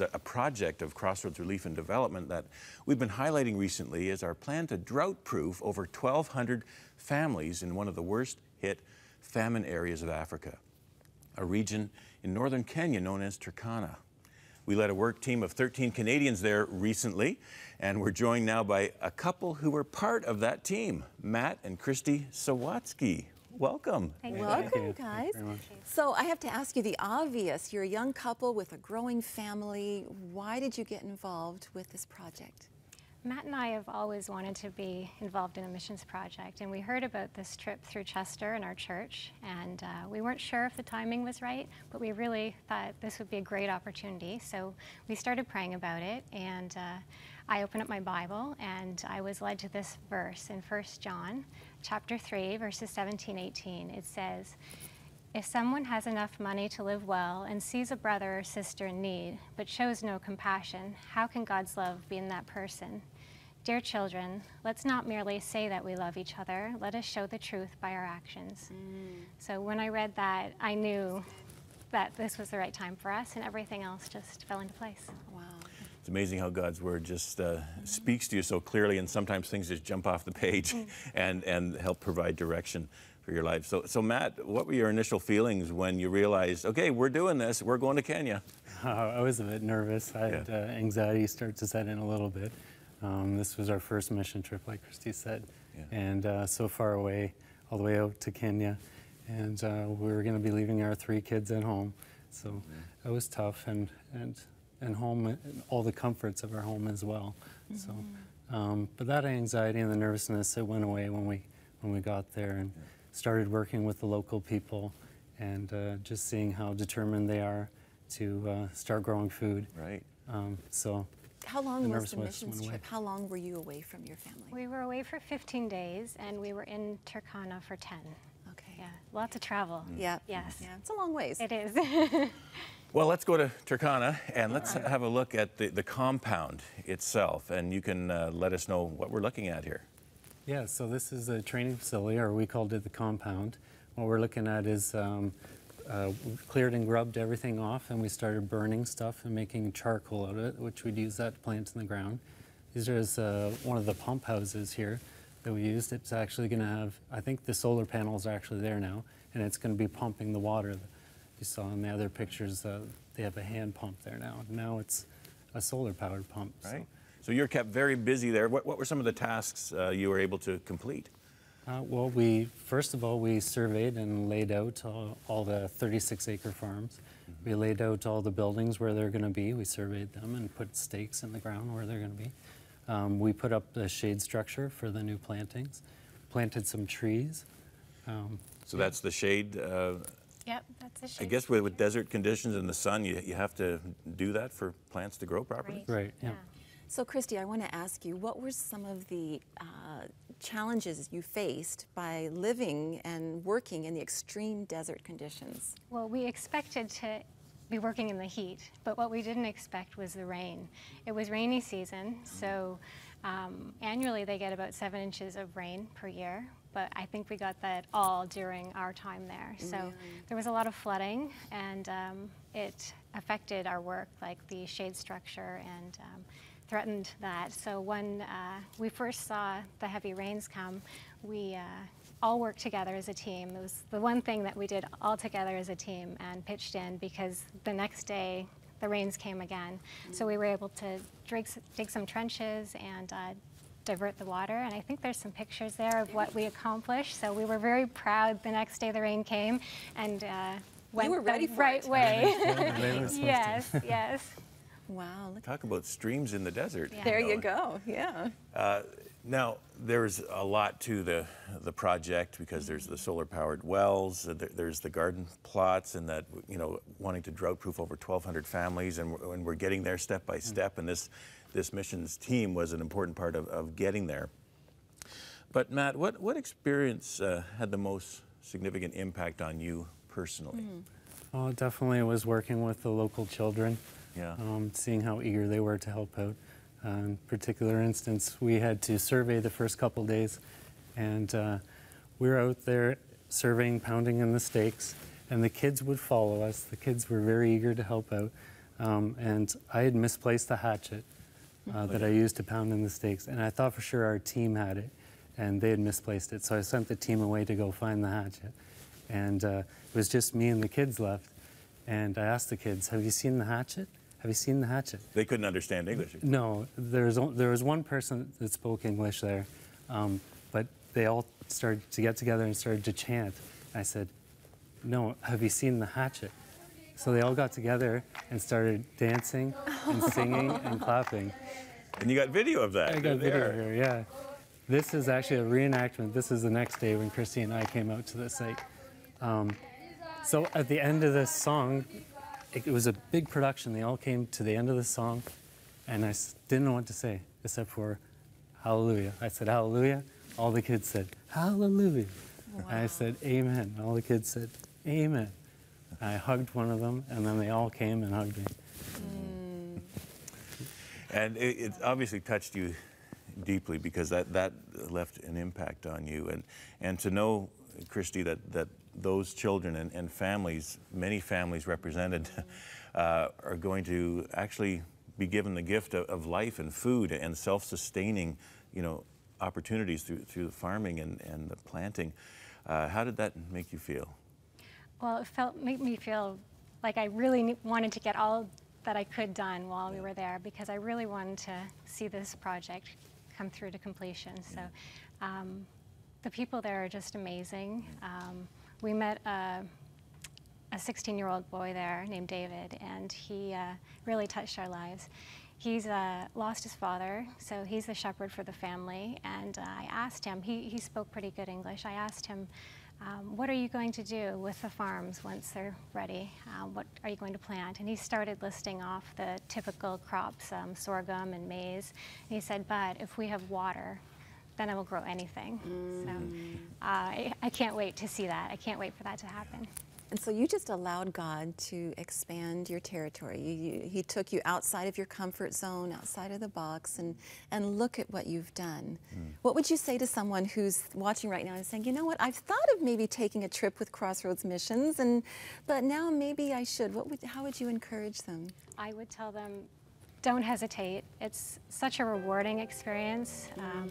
a project of Crossroads Relief and Development that we've been highlighting recently is our plan to drought-proof over 1,200 families in one of the worst hit famine areas of Africa, a region in northern Kenya known as Turkana. We led a work team of 13 Canadians there recently, and we're joined now by a couple who were part of that team, Matt and Kristy Sawatzky. Welcome. Thank you. Welcome, guys. So I have to ask you the obvious. You're a young couple with a growing family. Why did you get involved with this project? Matt and I have always wanted to be involved in a missions project, and we heard about this trip through Chester and our church, and uh, we weren't sure if the timing was right, but we really thought this would be a great opportunity. So we started praying about it, and uh, I opened up my Bible, and I was led to this verse in 1 John, chapter 3, verses 17, 18. It says, if someone has enough money to live well and sees a brother or sister in need, but shows no compassion, how can God's love be in that person? Dear children, let's not merely say that we love each other, let us show the truth by our actions. Mm. So when I read that, I knew that this was the right time for us, and everything else just fell into place. Wow. It's amazing how God's word just uh, speaks to you so clearly, and sometimes things just jump off the page mm. and, and help provide direction for your life. So, so Matt, what were your initial feelings when you realized, okay, we're doing this, we're going to Kenya? Uh, I was a bit nervous. I had yeah. uh, anxiety start to set in a little bit. Um, this was our first mission trip, like Kristy said, yeah. and uh, so far away, all the way out to Kenya. And uh, we were going to be leaving our three kids at home. So mm-hmm. it was tough, and, and, and home, and all the comforts of our home as well. Mm-hmm. So, um, but that anxiety and the nervousness, it went away when we, when we got there and yeah. started working with the local people and uh, just seeing how determined they are to uh, start growing food. Right. Um, so how long was the missions trip? How long were you away from your family? We were away for 15 days, and we were in Turkana for 10. Okay. Yeah, lots of travel. Mm. Yeah. Yes. Yeah, it's a long ways. It is. well, let's go to Turkana, and let's have a look at the, the compound itself, and you can uh, let us know what we're looking at here. Yeah, so this is a training facility, or we called it the compound. What we're looking at is um, uh, cleared and grubbed everything off and we started burning stuff and making charcoal out of it, which we'd use that to plant in the ground. These are uh, one of the pump houses here that we used. It's actually going to have, I think the solar panels are actually there now, and it's going to be pumping the water. You saw in the other pictures, uh, they have a hand pump there now. Now it's a solar powered pump. Right. So, so you're kept very busy there. What, what were some of the tasks uh, you were able to complete? Uh, well, we first of all we surveyed and laid out all, all the 36 acre farms. Mm-hmm. We laid out all the buildings where they're going to be. We surveyed them and put stakes in the ground where they're going to be. Um, we put up the shade structure for the new plantings. Planted some trees. Um, so that's the shade. Uh, yep, that's the shade. I guess with, with, desert conditions and the sun, you, you have to do that for plants to grow properly. Right. right yeah. yeah. So, Kristy, I want to ask you, what were some of the uh, challenges you faced by living and working in the extreme desert conditions? Well, we expected to be working in the heat, but what we didn't expect was the rain. It was rainy season, so um, annually they get about seven inches of rain per year, but I think we got that all during our time there. So really? there was a lot of flooding, and um, it affected our work, like the shade structure and um, threatened that. So when uh, we first saw the heavy rains come, we uh, all worked together as a team. It was the one thing that we did all together as a team and pitched in because the next day the rains came again. So we were able to dig, dig some trenches and uh, divert the water. And I think there's some pictures there of what we accomplished. So we were very proud the next day the rain came and uh, went you were ready the right it. way. yes, yes. Wow. Talk about streams in the desert. Yeah. There you go, yeah. Uh, now, there's a lot to the, the project because there's the solar powered wells, uh, there's the garden plots, and that, you know, wanting to drought proof over 1,200 families, and we're, and we're getting there step by step. And this, this missions team was an important part of, of getting there. But, Matt, what, what experience uh, had the most significant impact on you personally? Mm. Oh, definitely it was working with the local children yeah. Um, seeing how eager they were to help out. In particular instance, we had to survey the first couple days, and uh, we were out there surveying, pounding in the stakes, and the kids would follow us. The kids were very eager to help out. Um, and I had misplaced the hatchet uh, that I used to pound in the stakes, and I thought for sure our team had it, and they had misplaced it. So I sent the team away to go find the hatchet, and uh, it was just me and the kids left. And I asked the kids, "Have you seen the hatchet? Have you seen the hatchet?" They couldn't understand English. No, there's there was one person that spoke English there, um, but they all started to get together and started to chant. I said, "No, have you seen the hatchet?" So they all got together and started dancing and singing and clapping. And you got video of that. I got video here, yeah. This is actually a reenactment. This is the next day when Kristy and I came out to the site. Um, so at the end of this song, it, it was a big production. They all came to the end of the song, and I s- didn't know what to say except for Hallelujah. I said Hallelujah. All the kids said Hallelujah. And I said Amen. All the kids said Amen. I hugged one of them, and then they all came and hugged me. Hmm. And it, it obviously touched you deeply because that, that left an impact on you. And, and to know, Kristy, that, that those children and, and families, many families represented, uh, are going to actually be given the gift of, of life and food and self-sustaining, you know, opportunities through, through the farming and, and the planting. Uh, how did that make you feel? Well, it felt made me feel like I really wanted to get all that I could done while we were there because I really wanted to see this project come through to completion. So um, the people there are just amazing. Um, we met a, a 16 year old boy there named David, and he uh, really touched our lives. He's uh, lost his father, so he's the shepherd for the family. And uh, I asked him, he, he spoke pretty good English. I asked him, um, What are you going to do with the farms once they're ready? Um, what are you going to plant? And he started listing off the typical crops um, sorghum and maize. And he said, But if we have water, then I will grow anything. So uh, I, I can't wait to see that. I can't wait for that to happen. And so you just allowed God to expand your territory. You, you, he took you outside of your comfort zone, outside of the box, and, and look at what you've done. What would you say to someone who's watching right now and saying, you know what, I've thought of maybe taking a trip with Crossroads Missions, and, but now maybe I should. What would, how would you encourage them? I would tell them, don't hesitate. It's such a rewarding experience. Um,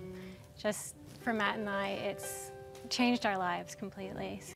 just for Matt and I, it's changed our lives completely.